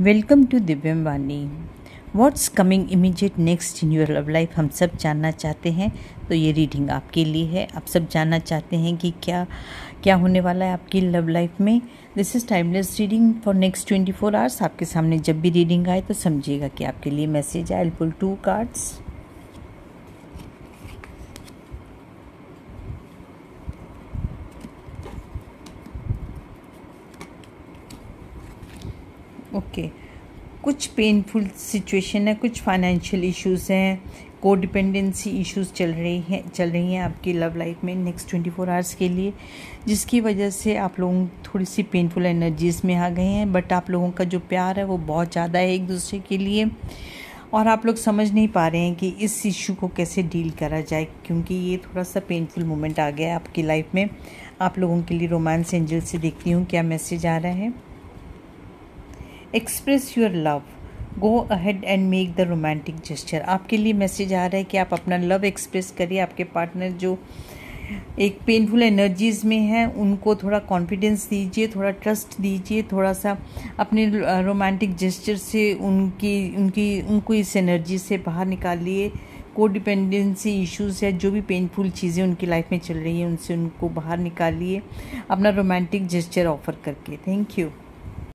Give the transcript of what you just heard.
Welcome to Divyam Vani what's coming immediate next in your love life हम सब जानना चाहते हैं तो ये रीडिंग आपके लिए है। आप सब जानना चाहते हैं कि क्या क्या होने वाला है आपकी लव लाइफ में? This is timeless reading for next twenty four hours आपके सामने जब भी रीडिंग आए तो समझिएगा कि आपके लिए मैसेज आए। Pull two cards okay. कुछ पेनफुल सिचुएशन है, कुछ फाइनेंशियल इश्यूज़ हैं को डिपेंडेंसी इश्यूज़ चल रही हैं, चल रही हैं आपकी लव लाइफ में नेक्स्ट ट्वेंटी फोर आवर्स के लिए, जिसकी वजह से आप लोग थोड़ी सी पेनफुल एनर्जीज में आ गए हैं बट आप लोगों का जो प्यार है वो बहुत ज़्यादा है एक दूसरे के लिए, और आप लोग समझ नहीं पा रहे हैं कि इस इशू को कैसे डील करा जाए, क्योंकि ये थोड़ा सा पेनफुल मोमेंट आ गया है आपकी लाइफ में आप लोगों के लिए रोमांस एंजल से देखती हूँ, क्या मैसेज आ रहा है express your love go ahead and make the romantic gesture आपके लिए मैसेज आ रहा है कि आप अपना लव एक्सप्रेस करिए। आपके पार्टनर जो एक पेनफुल एनर्जीज में है, उनको थोड़ा कॉन्फिडेंस दीजिए, थोड़ा ट्रस्ट दीजिए, थोड़ा सा अपने रोमांटिक जेस्चर से उनकी उनकी, उनको इस एनर्जी से बाहर निकालिए। को डिपेंडेंसी इश्यूज़ या जो भी पेनफुल चीज़ें उनकी लाइफ में चल रही हैं, उनसे उनको बाहर निकालिए। अपना रोमांटिक जेस्चर ऑफ़र करके। Thank you